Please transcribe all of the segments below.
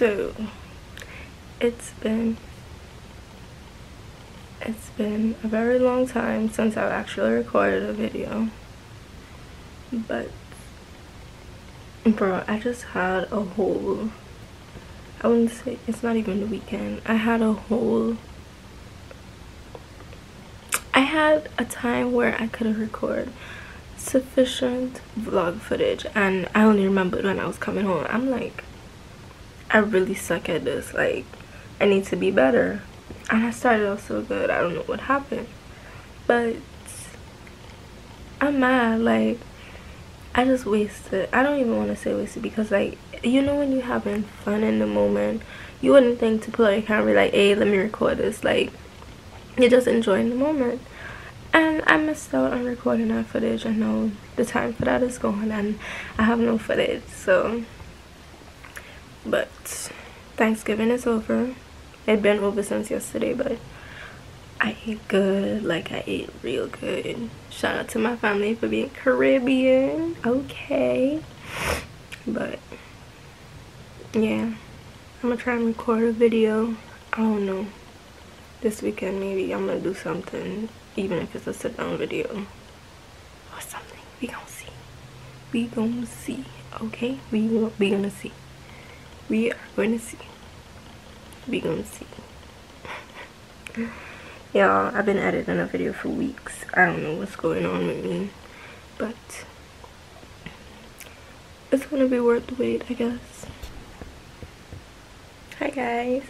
So, it's been it's been a very long time since I've actually recorded a video. But bro, I just had a whole I wouldn't say it's not even the weekend. I had a whole I had a time where I could record sufficient vlog footage and I only remembered when I was coming home. I'm like I really suck at this. Like, I need to be better. And I started off so good. I don't know what happened. But I'm mad. Like, I just wasted. I don't even want to say wasted because, like, you know, when you're having fun in the moment, you wouldn't think to pull out your camera, like, hey, let me record this. Like, you're just enjoying the moment. And I missed out on recording that footage. I know the time for that is gone, and I have no footage. So, but Thanksgiving is over. It'd been over since yesterday, but I ate good. Like I ate real good. Shout out to my family for being Caribbean. Okay. But yeah. I'm gonna try and record a video. I don't know. This weekend maybe I'm gonna do something. Even if it's a sit down video. Or something. We gonna see. We gonna see. Okay? We we gonna see we are going to see. We gonna see. Y'all i've been editing a video for weeks. I don't know what's going on with me but it's gonna be worth the wait i guess. Hi guys.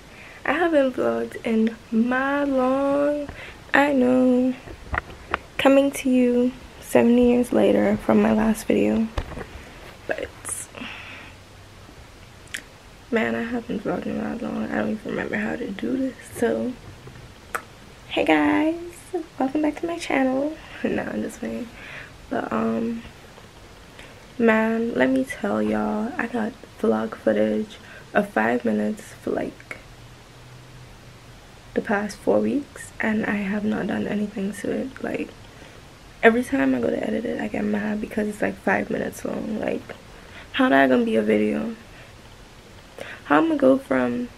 I haven't vlogged in my long i know coming to you 70 years later from my last video haven't vlogged in that long. I don't even remember how to do this so. Hey guys. Welcome back to my channel. No i'm just saying but um man let me tell y'all i got vlog footage of five minutes for like the past four weeks and i have not done anything to it. Like every time i go to edit it i get mad because it's like five minutes long. Like how that gonna be a video I'm gonna go from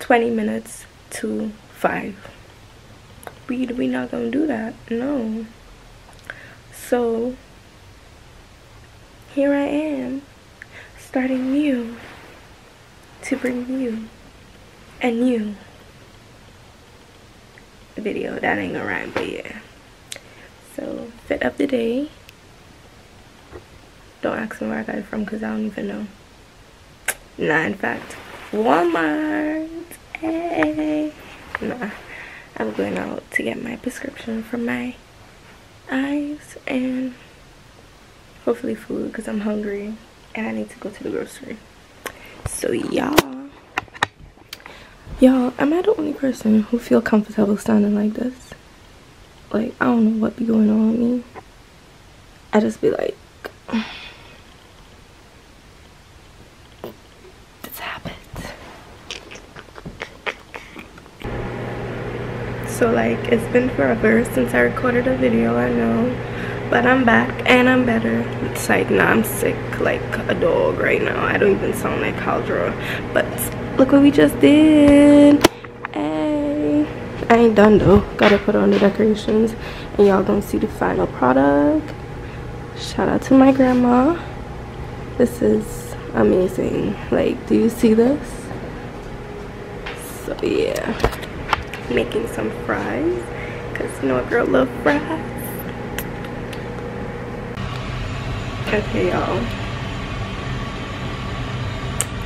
20 minutes to 5 we we not gonna do that no. So here I am starting new to bring you a new video that ain't gonna rhyme but yeah so fit of the day. Don't ask me where I got it from because I don't even know. Nah in fact Walmart. Hey. Nah, I'm going out to get my prescription for my eyes and hopefully food because I'm hungry and I need to go to the grocery. So y'all, y'all, am I the only person who feel comfortable standing like this? Like, I don't know what be going on with me. I just be like... so like it's been forever since i recorded a video i know. But i'm back and i'm better. It's like nah i'm sick like a dog right now. I don't even sound like Caldra but look what we just did. Hey. I ain't done though. Gotta put on the decorations. And y'all gonna see the final product. Shout out to my grandma. This is amazing. Like do you see this? So yeah making some fries because you know a girl love fries. Okay y'all.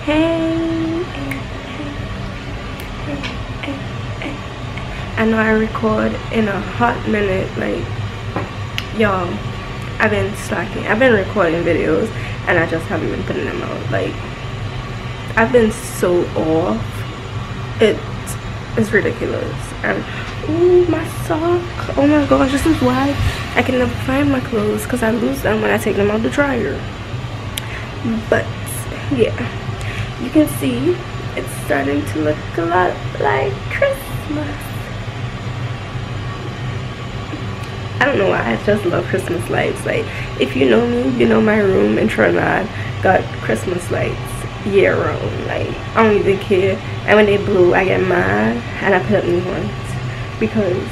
Hey, I know I record in a hot minute like y'all I've been slacking. I've been recording videos and I just haven't been putting them out. Like I've been so off. It it's ridiculous. And oh my sock. Oh my gosh, this is why I can never find my clothes because I lose them when I take them out of the dryer. But yeah, you can see it's starting to look a lot like Christmas. I don't know why I just love Christmas lights. Like if you know me, you know my room in Trinidad got Christmas lights year round. Like I don't even care. And when they blue, I get mad and I put up new ones because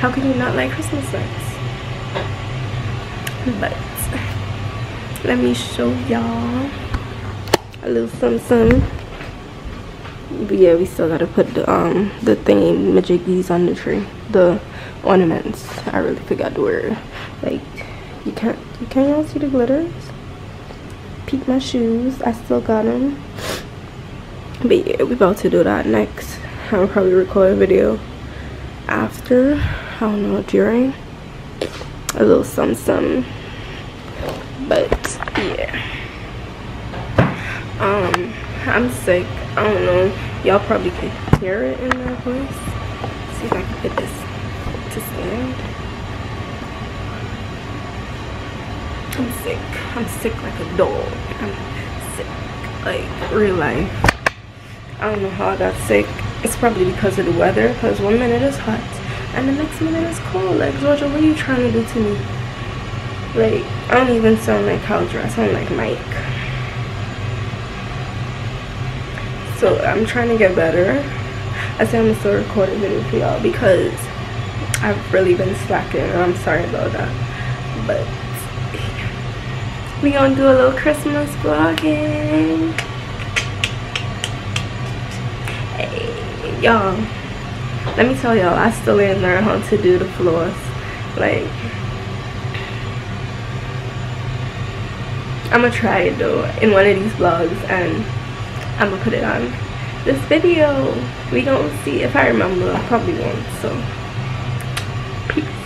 how can you not like Christmas lights? But let me show y'all a little something. But yeah, we still gotta put the um the thing majiggies on the tree, the ornaments. I really forgot the word. Like you can't you can't y'all see the glitters? Peek my shoes. I still got them. But yeah, we about to do that next. I'll probably record a video after. I don't know during a little some some. But yeah. Um, I'm sick. I don't know. Y'all probably can hear it in my voice. See if I can get this to stand. I'm sick. I'm sick like a dog. I'm sick. Like real life. I don't know how I got sick. It's probably because of the weather. Because one minute is hot and the next minute is cold. Like Georgia, what are you trying to do to me? Like I don't even sound like Haldra. I sound like Mike. so i'm trying to get better i say i'm gonna still record a video for y'all because i've really been slacking and i'm sorry about that but we gonna do a little christmas vlogging hey y'all let me tell y'all i still ain't learned how to do the floors like i'm gonna try it though in one of these vlogs and I'm gonna put it on this video. We gonna see if I remember. I probably won't. So, peace.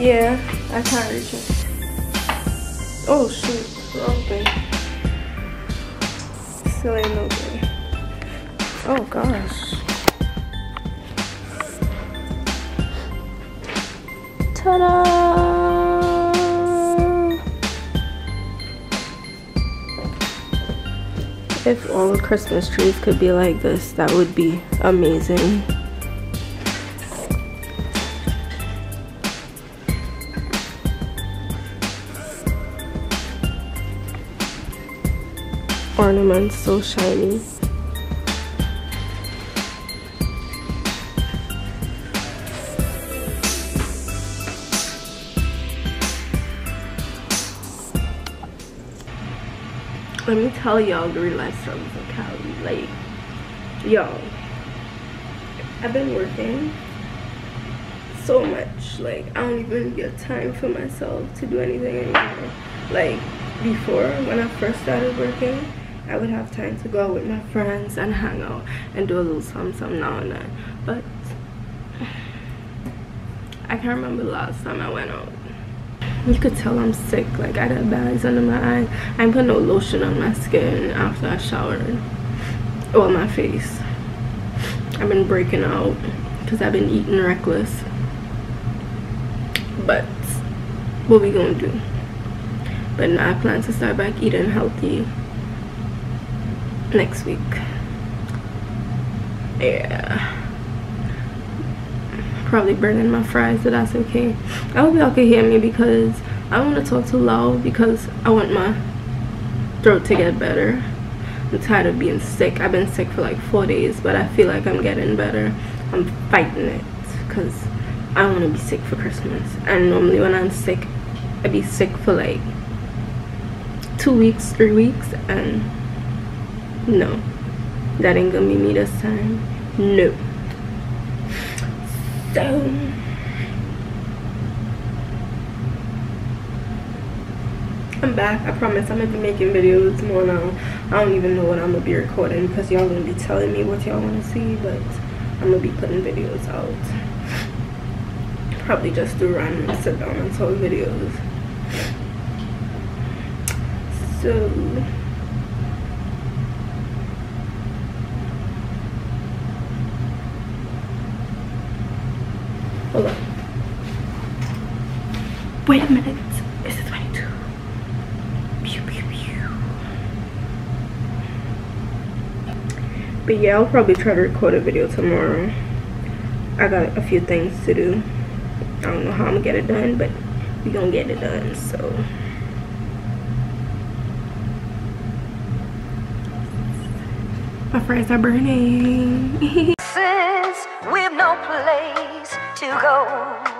Yeah, I can't reach it. Oh shoot, wrong thing. Still ain't no. Oh gosh. Ta-da! If all the Christmas trees could be like this, that would be amazing. Ornaments so shiny let me tell y'all the real life struggles of Cali. Like, y'all, I've been working so much. Like, I don't even get time for myself to do anything anymore. like before when I first started working I would have time to go out with my friends and hang out and do a little something, something now and then. But I can't remember the last time I went out. You could tell I'm sick like I got bags under my eyes I ain't put no lotion on my skin after I showered. Or my face. I've been breaking out because I've been eating reckless. But what we gonna do? But now I plan to start back eating healthy next week. Yeah. Probably burning my fries but that's okay. I hope y'all can hear me because i want to talk too loud because i want my throat to get better. I'm tired of being sick. I've been sick for like four days but i feel like i'm getting better. I'm fighting it because i don't want to be sick for christmas. And normally when i'm sick i'd be sick for like two weeks three weeks and no. That ain't gonna be me this time. No. So. I'm back. I promise I'm gonna be making videos more now. I don't even know what I'm gonna be recording because y'all gonna be telling me what y'all want to see but I'm gonna be putting videos out. Probably just do random sit down and talk videos. So Hold on. Wait a minute. Is it 22? Pew, pew, pew. But yeah, I'll probably try to record a video tomorrow. I got a few things to do. I don't know how I'm gonna get it done, but we gonna get it done, so. My fries are burning. We've no place to go.